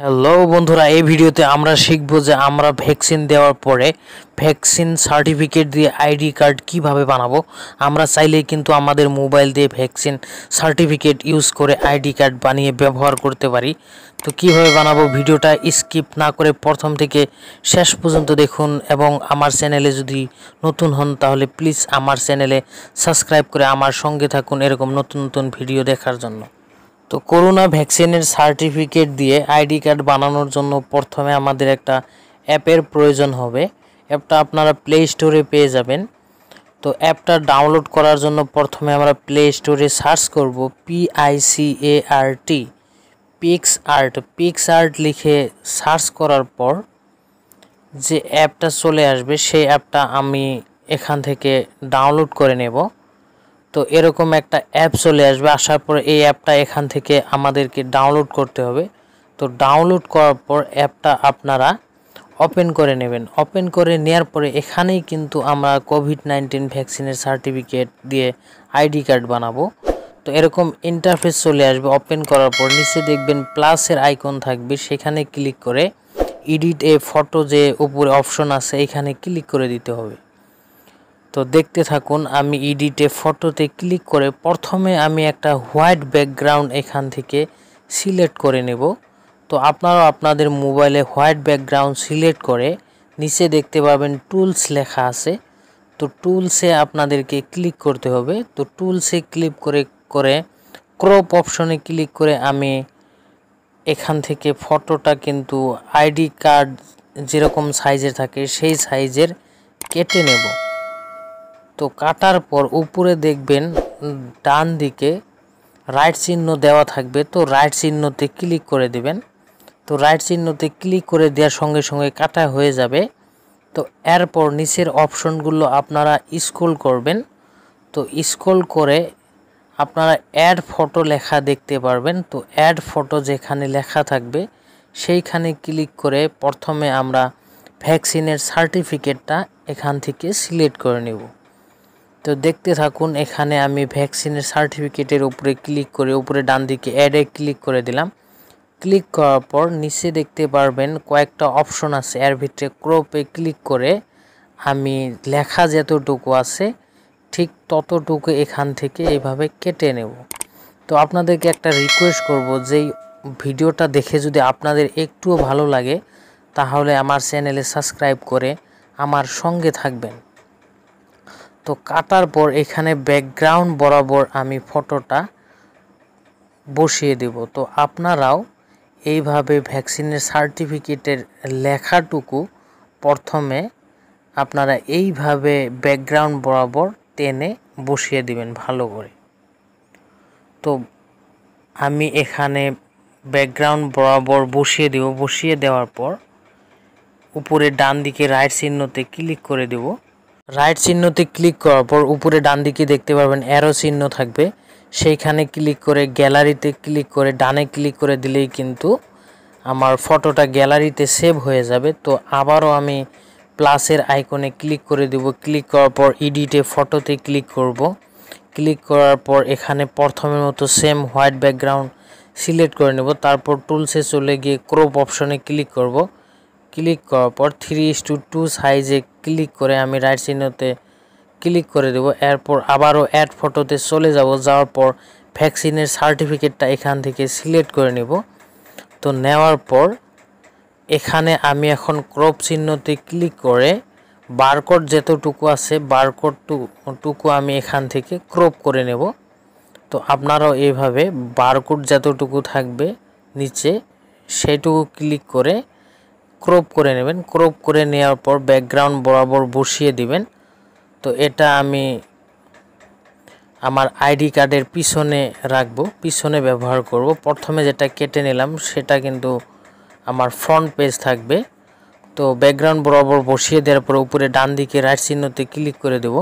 Hello বন্ধুরা, এই ভিডিওতে আমরা শিখব যে আমরা ভ্যাকসিন দেওয়ার পরে ভ্যাকসিন সার্টিফিকেট দিয়ে আইডি কার্ড কীভাবে বানাবো। আমরা চাইলেই কিন্তু আমাদের মোবাইল দিয়ে ভ্যাকসিন সার্টিফিকেট ইউজ করে আইডি কার্ড বানিয়ে ব্যবহার করতে পারি। তো কীভাবে বানাবো ভিডিওটা স্কিপ না করে প্রথম থেকে শেষ পর্যন্ত দেখুন এবং আমার চ্যানেলে যদি নতুন হন তাহলে প্লিজ আমার চ্যানেলে সাবস্ক্রাইব করে আমার সঙ্গে থাকুন এরকম নতুন নতুন ভিডিও দেখার জন্য। তো করোনা ভ্যাকসিনের সার্টিফিকেট দিয়ে আইডি কার্ড বানানোর জন্য প্রথমে আমাদের একটা অ্যাপের প্রয়োজন হবে। অ্যাপটা আপনারা প্লে স্টোরে পেয়ে যাবেন। তো অ্যাপটা ডাউনলোড করার জন্য প্রথমে আমরা প্লে স্টোরে সার্চ করব P I C A R T PicsArt PicsArt লিখে সার্চ করার পর যে অ্যাপটা চলে আসবে, সেই অ্যাপটা আমি এখান থেকে ডাউনলোড করে নেব। তো এরকম একটা অ্যাপ চলে আসবে। আসার পর এই অ্যাপটা এখান থেকে আমাদেরকে ডাউনলোড করতে হবে। তো ডাউনলোড করার পর অ্যাপটা আপনারা ওপেন করে নেবেন। ওপেন করে নেওয়ার পরে এখানেই কিন্তু আমরা কোভিড নাইন্টিন ভ্যাকসিনের সার্টিফিকেট দিয়ে আইডি কার্ড বানাবো। তো এরকম ইন্টারফেস চলে আসবে ওপেন করার পর। নিচে দেখবেন প্লাসের আইকন থাকবে। সেখানে ক্লিক করে এডিট এ ফটো যে উপরে অপশন আছে, এখানে ক্লিক করে দিতে হবে। তো দেখতে থাকুন, আমি এডিটে ফটোতে ক্লিক করে প্রথমে আমি একটা হোয়াইট ব্যাকগ্রাউন্ড এখান থেকে সিলেক্ট করে নেব। তো আপনারাও আপনাদের মোবাইলে হোয়াইট ব্যাকগ্রাউন্ড সিলেক্ট করে নিচে দেখতে পাবেন টুলস লেখা আছে। তো টুলসে আপনাদেরকে ক্লিক করতে হবে। তো টুলসে ক্লিক করে করে ক্রপ অপশনে ক্লিক করে আমি এখান থেকে ফটোটা কিন্তু আইডি কার্ড যেরকম সাইজের থাকে সেই সাইজের কেটে নেব। তো কাটার পর উপরে দেখবেন ডান দিকে রাইট চিহ্ন দেওয়া থাকবে। তো রাইট চিহ্নতে ক্লিক করে দেবেন। তো রাইট চিহ্নতে ক্লিক করে দেওয়ার সঙ্গে সঙ্গে কাটা হয়ে যাবে। তো এরপর নিচের অপশনগুলো আপনারা স্ক্রল করবেন। তো স্ক্রল করে আপনারা অ্যাড ফটো লেখা দেখতে পারবেন। তো অ্যাড ফটো যেখানে লেখা থাকবে, সেইখানে ক্লিক করে প্রথমে আমরা ভ্যাকসিনের সার্টিফিকেটটা এখান থেকে সিলেক্ট করে নেব। তো দেখতে থাকুন, এখানে আমি ভ্যাকসিনের সার্টিফিকেটের উপরে ক্লিক করে, উপরে ডান দিকে অ্যাডে ক্লিক করে দিলাম। ক্লিক করার পর নিচে দেখতে পারবেন কয়েকটা অপশন আছে। এর ভিতরে ক্রপে ক্লিক করে আমি লেখা যতটুকু আছে, ঠিক ততটুকু এখান থেকে এইভাবে কেটে নেব। তো আপনাদেরকে একটা রিকোয়েস্ট করব, যেই ভিডিওটা দেখে যদি আপনাদের একটুও ভালো লাগে, তাহলে আমার চ্যানেলে সাবস্ক্রাইব করে আমার সঙ্গে থাকবেন। তো কাটার পর এখানে ব্যাকগ্রাউন্ড বরাবর আমি ফটোটা বসিয়ে দেব। তো আপনারাও এইভাবে ভ্যাকসিনের সার্টিফিকেটের লেখাটুকু প্রথমে আপনারা এইভাবে ব্যাকগ্রাউন্ড বরাবর টেনে বসিয়ে দিবেন ভালো করে। তো আমি এখানে ব্যাকগ্রাউন্ড বরাবর বসিয়ে দেব। বসিয়ে দেওয়ার পর উপরে ডান দিকে রাইট চিহ্নতে ক্লিক করে দেব। রাইট চিহ্নতে ক্লিক করার পর উপরে ডান দিকে দেখতে পারবেন অ্যারো চিহ্ন থাকবে। সেইখানে ক্লিক করে গ্যালারিতে ক্লিক করে ডানে ক্লিক করে দিলেই কিন্তু আমার ফটোটা গ্যালারিতে সেভ হয়ে যাবে। তো আবারও আমি প্লাসের আইকনে ক্লিক করে দেব। ক্লিক করার পর ইডিটে ফটোতে ক্লিক করব। ক্লিক করার পর এখানে প্রথমের মতো সেম হোয়াইট ব্যাকগ্রাউন্ড সিলেক্ট করে নেব। তারপর টুলসে চলে গিয়ে ক্রপ অপশনে ক্লিক করব। ক্লিক করার পর থ্রি ইস টু টু সাইজে ক্লিক করে আমি রাইট চিহ্নতে ক্লিক করে দেব। এরপর আবারও অ্যাড ফটোতে চলে যাব। যাওয়ার পর ভ্যাকসিনের সার্টিফিকেটটা এখান থেকে সিলেক্ট করে নেব। তো নেওয়ার পর এখানে আমি এখন ক্রপ চিহ্নতে ক্লিক করে বারকোড যতটুকু আছে বারকোড টুকু আমি এখান থেকে ক্রপ করে নেব। তো আপনারাও এইভাবে বারকোড যতটুকু থাকবে নিচে সেটুকু ক্লিক করে ক্রপ করে নেবেন। ক্রপ করে নেওয়ার পর ব্যাকগ্রাউন্ড বরাবর বসিয়ে দিবেন। তো এটা আমি আমার আইডি কার্ডের পিছনে রাখব, পিছনে ব্যবহার করব। প্রথমে যেটা কেটে নিলাম সেটা কিন্তু আমার ফ্রন্ট পেজ থাকবে। তো ব্যাকগ্রাউন্ড বরাবর বসিয়ে দেওয়ার পর উপরে ডান দিকে রাইট চিহ্নতে ক্লিক করে দেব।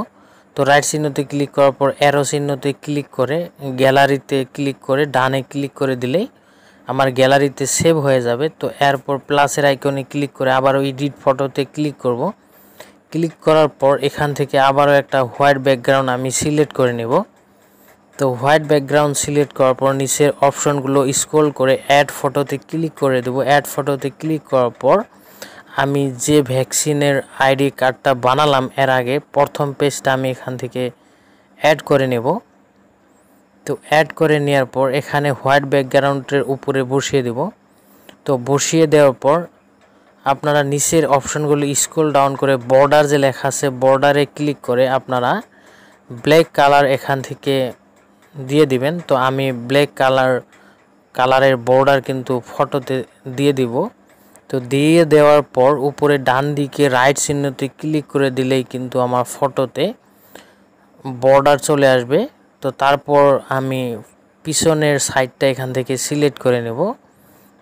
তো রাইট চিহ্নতে ক্লিক করার পর অ্যারো চিহ্নতে ক্লিক করে গ্যালারিতে ক্লিক করে ডানে ক্লিক করে দিলেই আমার গ্যালারিতে সেভ হয়ে যাবে। তো এরপর প্লাসের আইকনে ক্লিক করে আবারও এডিট ফটোতে ক্লিক করব। ক্লিক করার পর এখান থেকে আবারও একটা হোয়াইট ব্যাকগ্রাউন্ড আমি সিলেক্ট করে নেব। তো হোয়াইট ব্যাকগ্রাউন্ড সিলেক্ট করার পর নিচের অপশনগুলো স্ক্রল করে অ্যাড ফটোতে ক্লিক করে দেবো। অ্যাড ফটোতে ক্লিক করার পর আমি যে ভ্যাকসিনের আইডি কার্ডটা বানালাম এর আগে প্রথম পেজটা আমি এখান থেকে অ্যাড করে নেব। তো অ্যাড করে নেওয়ার পর এখানে হোয়াইট ব্যাকগ্রাউন্ডের উপরে বসিয়ে দেব। তো বসিয়ে দেওয়ার পর আপনারা নিচের অপশনগুলো স্ক্রল ডাউন করে বর্ডার যে লেখা আছে বর্ডারে ক্লিক করে আপনারা ব্ল্যাক কালার এখান থেকে দিয়ে দিবেন। তো আমি ব্ল্যাক কালার কালারের বর্ডার কিন্তু ফটোতে দিয়ে দিব। তো দিয়ে দেওয়ার পর উপরে ডান দিকে রাইট চিহ্নতে ক্লিক করে দিলেই কিন্তু আমার ফটোতে বর্ডার চলে আসবে। তো তারপর আমি পিছনের সাইডটা এখান থেকে সিলেক্ট করে নেব।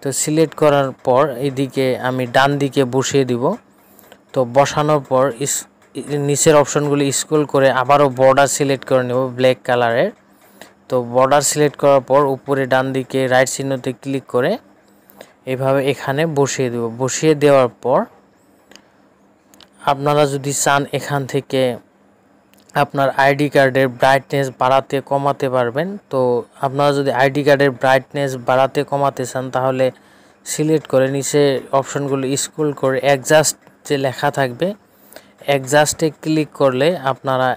তো সিলেক্ট করার পর এদিকে আমি ডান দিকে বসিয়ে দিব। তো বসানোর পর নিচের অপশনগুলি স্ক্রল করে আবারও বর্ডার সিলেক্ট করে নেব ব্ল্যাক কালারের। তো বর্ডার সিলেক্ট করার পর উপরে ডান দিকে রাইট চিহ্নতে ক্লিক করে এভাবে এখানে বসিয়ে দেব। বসিয়ে দেওয়ার পর আপনারা যদি চান এখান থেকে আপনার আইডি কার্ডের ব্রাইটনেস বাড়াতে, কমাতে পারবেন। তো আপনারা যদি আইডি কার্ডের ব্রাইটনেস বাড়াতে, কমাতে চান, তাহলে সিলেক্ট করে নিচে অপশনগুলো স্ক্রল করে অ্যাডজাস্ট যে লেখা থাকবে অ্যাডজাস্টে ক্লিক করলে আপনারা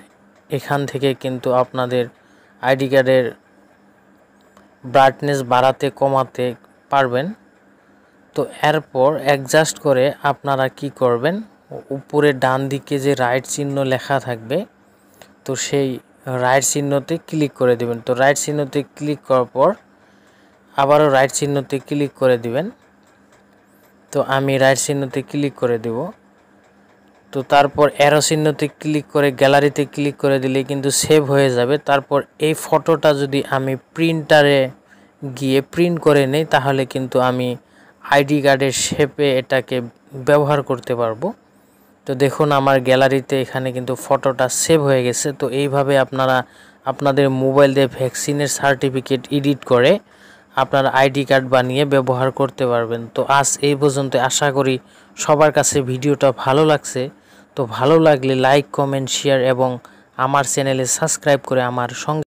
এখান থেকে কিন্তু আপনাদের আইডি কার্ডের ব্রাইটনেস বাড়াতে, কমাতে পারবেন। তো এরপর অ্যাডজাস্ট করে আপনারা কি করবেন? উপরে ডান দিকে যে রাইট চিহ্ন লেখা থাকবে তো সেই রাইট চিহ্নতে ক্লিক করে দিবেন। তো রাইট চিহ্নতে ক্লিক করার পর আবারও রাইট চিহ্নতে ক্লিক করে দিবেন। তো আমি রাইট চিহ্নতে ক্লিক করে দেব। তো তারপর অ্যারো চিহ্নতে ক্লিক করে গ্যালারিতে ক্লিক করে দিলে কিন্তু সেভ হয়ে যাবে। তারপর এই ফটোটা যদি আমি প্রিন্টারে গিয়ে প্রিন্ট করে নেই, তাহলে কিন্তু আমি আইডি কার্ডের শেপে এটাকে ব্যবহার করতে পারব। তো দেখুন, আমার গ্যালারিতে এখানে কিন্তু ফটোটা সেভ হয়ে গেছে। তো এইভাবে আপনারা আপনাদের মোবাইল দিয়ে ভ্যাকসিনের সার্টিফিকেট এডিট করে আপনার আইডি কার্ড বানিয়ে ব্যবহার করতে পারবেন। তো আজ এই পর্যন্ত আশা করি সবার কাছে ভিডিওটা ভালো লাগছে। তো ভালো লাগলে লাইক কমেন্ট শেয়ার এবং আমার চ্যানেলে সাবস্ক্রাইব করে আমার সঙ্গে